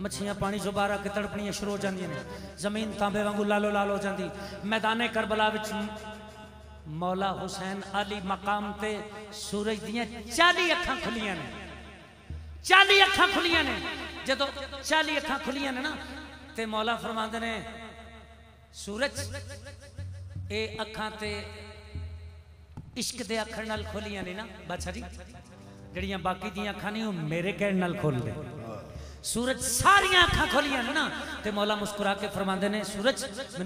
ਮੱਛੀਆਂ ਪਾਣੀ ਚੋਂ ਬਾਹਰ ਆ ਕੇ ਤੜਪਣੀਆਂ ਸ਼ੁਰੂ ਹੋ ਜਾਂਦੀਆਂ ਨੇ ਜ਼ਮੀਨ ਤਾਂਬੇ ਵਾਂਗੂ ਲਾਲੋ ਲਾਲ ਹੋ ਜਾਂਦੀ ਮੈਦਾਨੇ ਕਰਬਲਾ ਵਿੱਚ ਮੌਲਾ ਹੁਸੈਨ ਅਲੀ ਮਕਾਮ ਤੇ ਸੂਰਜ ਦੀਆਂ 40 ਅੱਖਾਂ ਖੁੱਲੀਆਂ ਨੇ 40 ਅੱਖਾਂ ਖੁੱਲੀਆਂ ਨੇ ਜਦੋਂ 40 ਅੱਖਾਂ ਖੁੱਲੀਆਂ ਨੇ ਨਾ ਤੇ ਮੌਲਾ ਫਰਮਾਉਂਦੇ ਨੇ ਸੂਰਜ ਇਹ ਅੱਖਾਂ ਤੇ ਇਸ਼ਕ ਦੇ ਅੱਖਰ ਨਾਲ ਖੋਲੀਆਂ ਨੇ ਨਾ ਬਾਦਸ਼ਾਹ ਜੀ ਜਿਹੜੀਆਂ ਬਾਕੀ ਦੀਆਂ ਅੱਖਾਂ ਨਹੀਂ ਉਹ ਮੇਰੇ ਕਹਿਣ ਨਾਲ ਖੋਲ सूरज सारिया अखा खोलिया ना तो मौला मुस्कुरा के फरमाते हैं सूरज मैं